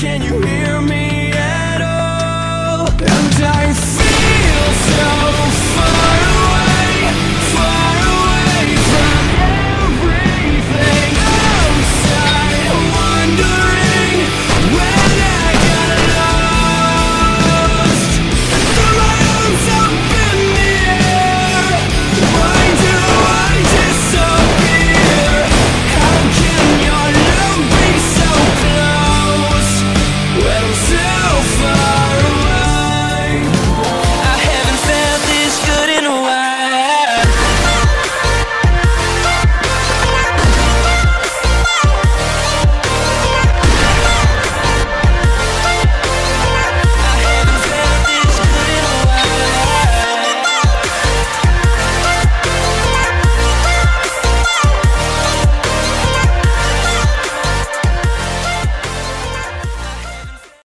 can you hear?